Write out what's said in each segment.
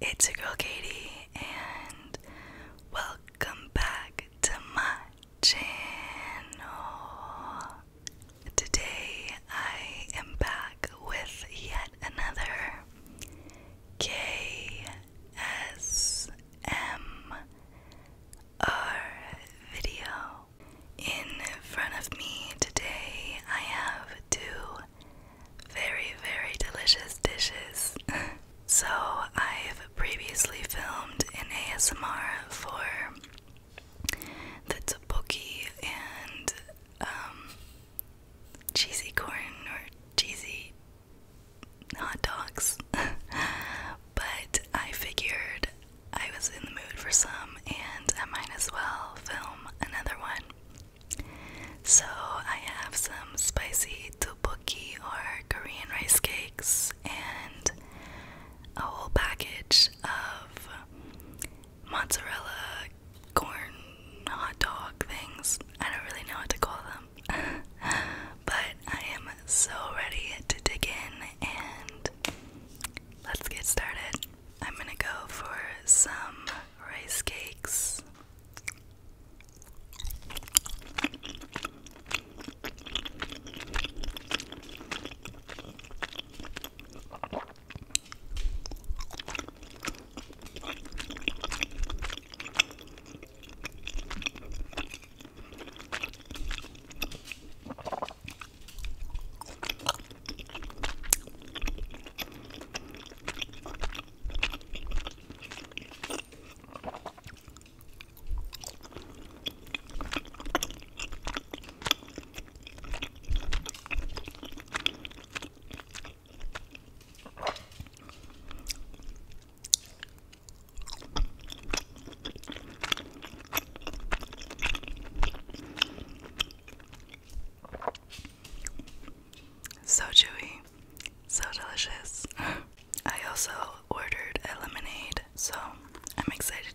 It's your girl Katie, and ASMR so I'm excited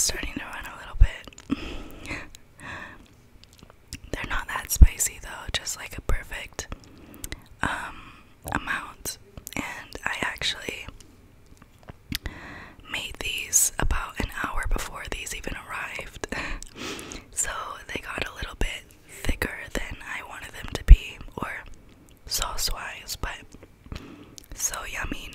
starting to run a little bit. They're not that spicy though, just like a perfect um, amount. And I actually made these about an hour before these even arrived. so they got a little bit thicker than I wanted them to be, or sauce wise, but so yummy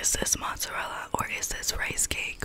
Is this mozzarella or is this rice cake?